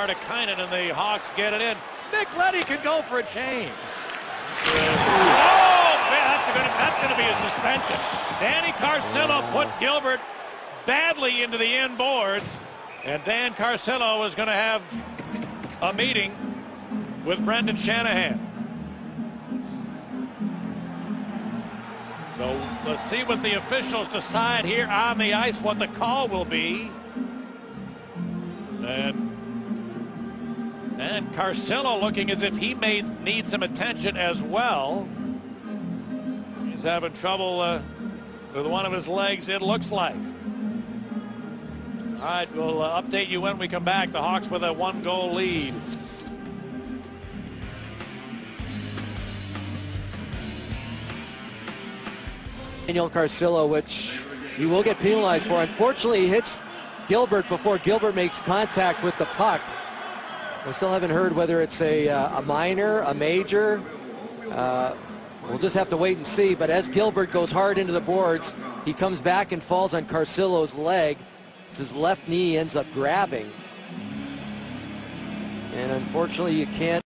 Hartikainen and the Hawks get it in. Nick Leddy can go for a change. Oh, that's going that's to be a suspension. Danny Carcillo put Gilbert badly into the end boards, and Dan Carcillo is going to have a meeting with Brendan Shanahan. So let's see what the officials decide here on the ice, what the call will be. And and Carcillo looking as if he may need some attention as well. He's having trouble uh, with one of his legs, it looks like. All right, we'll uh, update you when we come back. The Hawks with a one-goal lead. Daniel Carcillo, which he will get penalized for. Unfortunately, he hits Gilbert before Gilbert makes contact with the puck. We still haven't heard whether it's a, uh, a minor, a major. Uh, we'll just have to wait and see. But as Gilbert goes hard into the boards, he comes back and falls on Carcillo's leg. It's his left knee ends up grabbing. And unfortunately, you can't